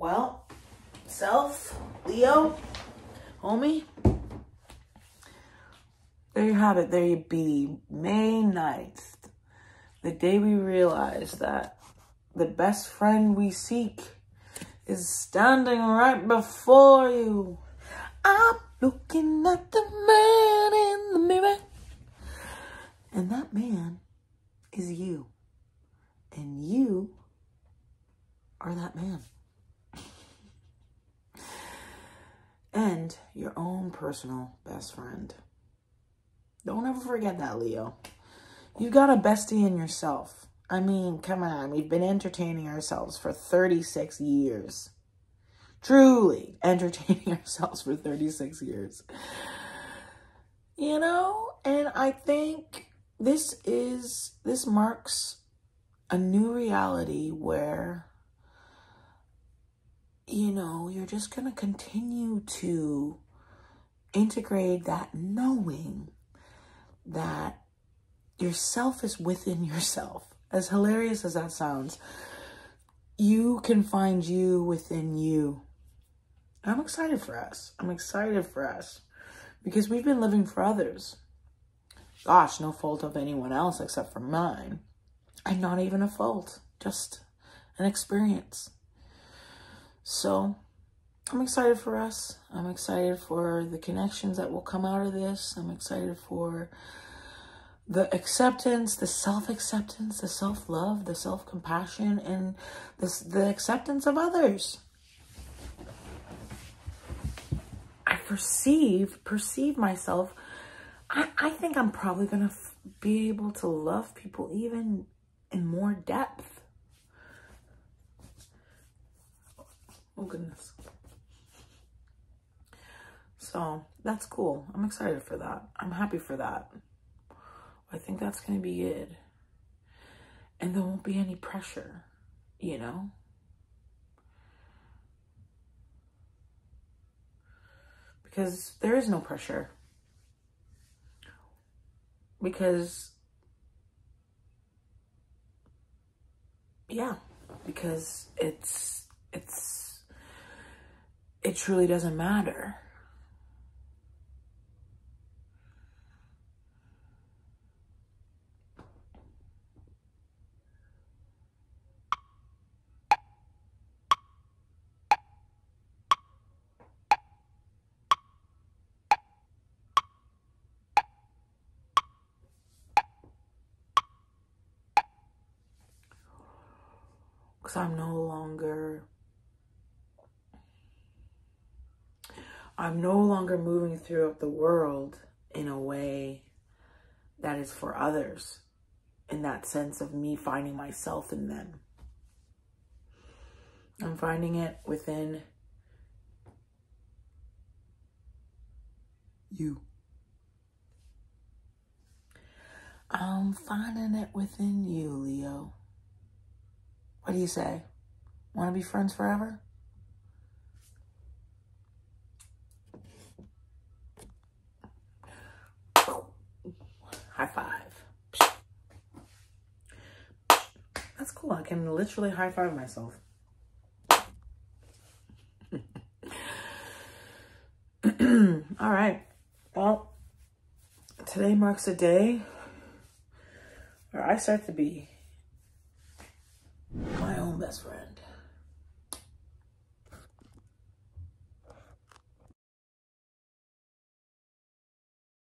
Well, self, Leo, homie. There you have it. There you be. May 9th. The day we realize that the best friend we seek is standing right before you. I'm looking at the man in the mirror. And that man is you. And you are that man. And your own personal best friend. Don't ever forget that, Leo. You've got a bestie in yourself. I mean, come on. We've been entertaining ourselves for 36 years. Truly entertaining ourselves for 36 years. You know, and I think this is, this marks a new reality where, you know, you're just going to continue to integrate that knowing that yourself is within yourself. As hilarious as that sounds, you can find you within you. I'm excited for us. I'm excited for us because we've been living for others. Gosh, no fault of anyone else except for mine. And not even a fault, just an experience. So I'm excited for us. I'm excited for the connections that will come out of this. I'm excited for the acceptance, the self-acceptance, the self-love, the self-compassion, and the, the acceptance of others. I perceive, perceive myself. I, I think I'm probably going to be able to love people even in more depth. Oh, goodness. So that's cool. I'm excited for that. I'm happy for that. I think that's going to be it. And there won't be any pressure, you know? Because there is no pressure. Because, yeah, because it's, it's, it truly doesn't matter. because I'm no longer I'm no longer moving throughout the world in a way that is for others in that sense of me finding myself in them. I'm finding it within you. I'm finding it within you, Leo. What do you say? Want to be friends forever? cool. I can literally high five myself. All right. Well, today marks a day where I start to be my own best friend.